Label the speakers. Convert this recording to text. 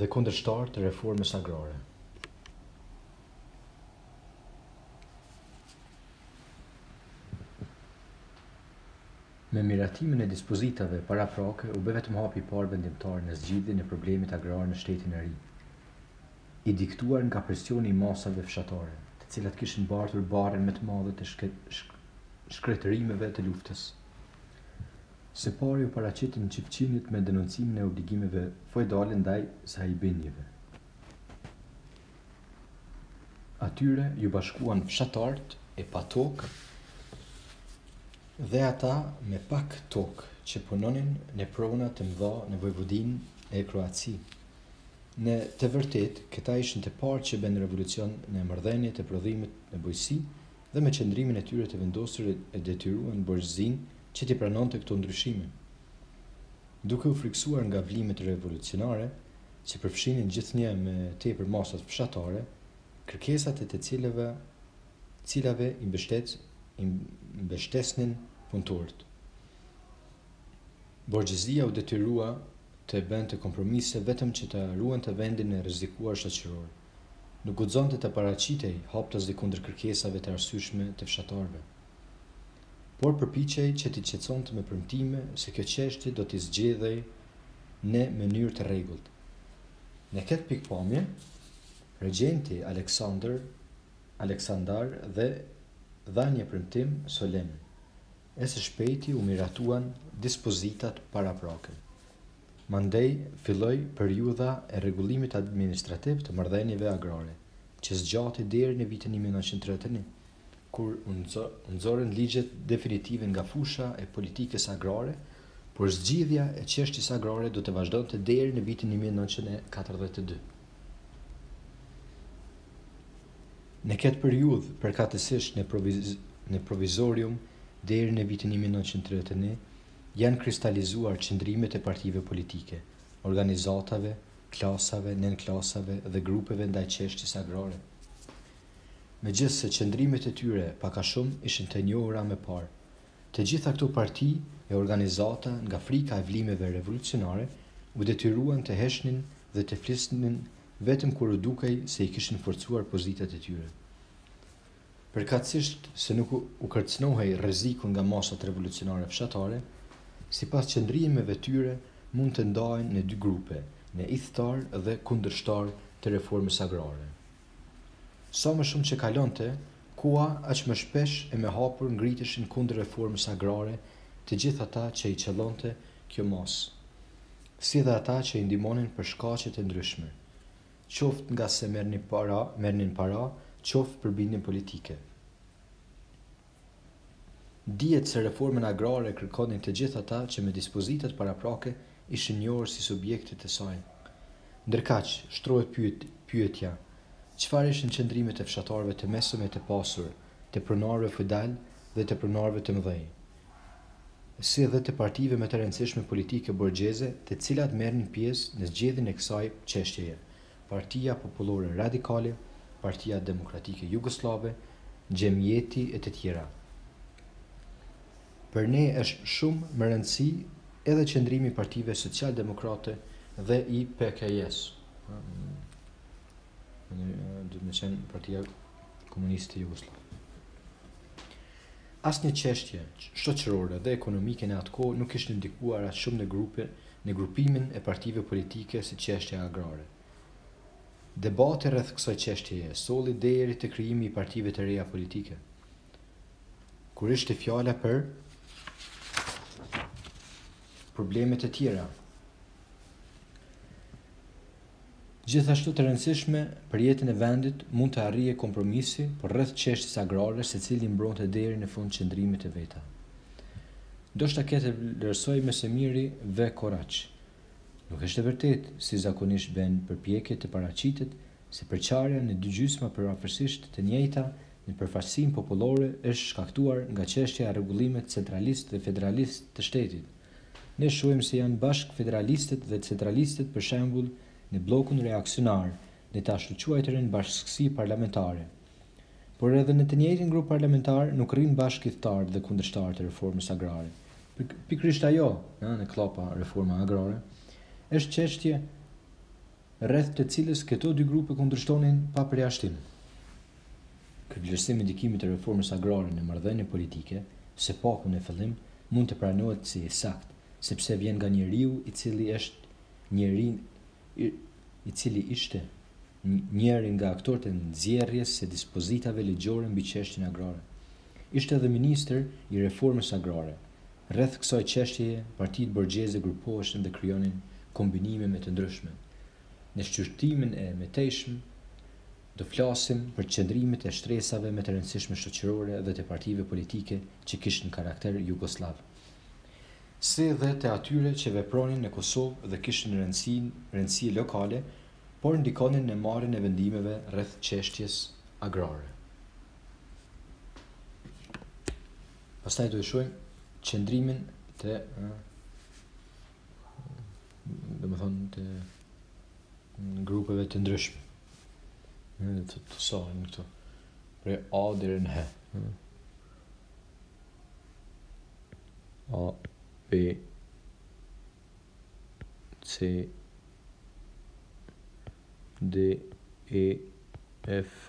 Speaker 1: dhe kundërshtarë të reformës agrare. Me miratimin e dispozitave paraprake u bë vetëm hapi i parë vendimtar në zgjidhjen e problemit agrar në shtetin e ri, i diktuar nga presioni i masave fshatare, të cilat kishin bartur barrën më të madhe të shkretërimeve të luftës. Së pari u paraqitën çifçinjtë me denoncimin e obligimeve feudale ndaj sahibinjve. Atyre iu bashkuan fshatarët e patokë dhe ata me pak tokë që punonin në prona të mëdha në Vojvodinë e Kroaci. Në të vërtetë, këta ishin të parët që bënë revolucion në marrëdhëniet e prodhimit në bujqësi, dhe me qëndrimin e tyre të vendosur e detyruan borgjezinë që t'i pranonte këto ndryshime, duke u frikësuar nga vlimet revolucionare që përfshinin gjithnjë më tepër masat fshatare, kërkesat e të cilëve cilave i mbështet i mbështesnin punëtorët. Borgjezia u detyrua të bënte kompromise vetëm që të ruante vendin e rrezikuar shoqëror. Nuk guxonte të paraqitej haptazi kundër kërkesave të arsyeshme të fshatarëve. Por përpiqej që t'i qetësonte me premtime se kjo çështje do të zgjidhej në mënyrë të rregullt. Në këtë pikëpamje, regjenti Aleksandër Aleksandar dhe dha një premtim solemn, E së shpejti u miratuan dispozitat paraprake. Mandej filloi periudha e rregullimit administrativ të marrëdhënieve agrare, që zgjati deri në vitin një mijë e nëntëqind e tridhjetë e një, kur u nxorën ligjet definitive nga fusha e politikës agrare, por zgjidhja e çështjes agrare do të vazhdonte deri në vitin një mijë e nëntëqind e katërdhjetë e dy. Në këtë periudhë, përkatësisht në provizorium deri në vitin një mijë e nëntëqind e tridhjetë e një, janë kristalizuar qëndrimet e partive politike, organizatave, klasave, nënklasave dhe grupeve ndaj çështjes agrare. Megjithëse qëndrimet e tyre pak a shumë ishin të njohura më parë, të gjitha këto parti e organizata nga frika e vlimeve revolucionare u detyruan të heshnin dhe të flisnin vetëm kur u dukej se i kishin forcuar pozitat e tyre. Përkatësisht se nuk u kërcënohej rreziku nga masat revolucionare fshatare, sipas qëndrimeve të tyre mund të ndahen në dy grupe, në ithtarë dhe kundërshtarë të reformës agrare. Sa më shumë që kalonte koha aq më shpesh e më hapur ngriteshin kundër reformës agrare të gjithë ata që i qëllonte kjo masë. si dhe ata që i ndihmonin për shkaqe të ndryshme, qoftë nga se merrnin para, merrnin para, qoftë për bindje politike. Dihet se reformën agrare e kërkonin të gjithë ata që me dispozitat paraprake ishin njohur si subjekte të saj. Ndërkaq, shtrohet pyetja, çfarë ishin qëndrimet e fshatarëve të mesëm e të pasur, të pronarëve feudalë dhe të pronarëve të mëdhenj? si dhe të partive më të rëndësishme politike borgjeze të cilat merrnin pjesë në zgjidhjen e kësaj çështjeje, Partia Popullore Radikale, Partia Demokratike Jugosllave, Xhemijeti e të tjera. Për ne është shumë me rëndësi edhe qëndrimi i partive socialdemokrate dhe i PKJ-së, domethënë Partia Komuniste Jugosllave. Asnjë çështje shoqërore dhe ekonomike në atë kohë nuk kishte ndikuar aq shumë në grupin, në grupimin e partive politike si çështja agrare. Debati rreth kësaj çështjeje solli deri te krijimi i partive të reja politike, kur ishte fjala për probleme të tjera. Gjithashtu të rëndësishme për jetën e vendit mund të arrihej kompromisi, por rreth çështjes agrare secili mbronte deri në fund qëndrimet e veta. Ndoshta këtë e vlerësoi më së miri V. Korraç. Nuk është e vërtetë, si zakonisht bëhen përpjekje të paraqitet, se përçarja në dy gjysma përafërsisht të njëjta në përfaqësinë popullore është shkaktuar nga çështja e rregullimit centralist dhe federalist të shtetit, Ne shohim se janë bashkë federalistët dhe centralistët për shembull në bllokun reaksionar, në të ashtuquajturën bashkësi parlamentare. Por edhe në të njëjtin grup parlamentar nuk rrinë bashkë ithtarë dhe kundërshtarë të reformës agrare. Pikërisht ajo, në kllapa, reforma agrare, është çështje rreth së cilës këto dy grupe kundërshtonin pa përjashtim. Ky vlerësim i ndikimit të reformës agrare në marrëdhëniet politike, së paku në fillim, mund të pranohet si i saktë, sepse vjen nga njeriu i cili është njëri i cili ishte njëri nga aktorët e nxjerrjes së dispozitave ligjore mbi çështjen agrare. Ishte edhe ministër i Reformës Agrare, Rreth kësaj çështjeje, partitë borgjeze grupoheshin dhe krijonin kombinime më të ndryshme. Në shqyrtimin e mëtejshëm do flasim për qëndrimet e shtresave më të rëndësishme shoqërore dhe të partive politike që kishin karakter jugosllav, si dhe të atyre që vepronin në Kosovë dhe kishin rëndësi rëndësi lokale, por ndikonin në marrjen e vendimeve rreth çështjes agrare. Pastaj do të shohim qëndrimin domethënë të grupeve të ndryshme. Dhe të tësojnë këto prej A deri në H. A, B, C, D, E, F,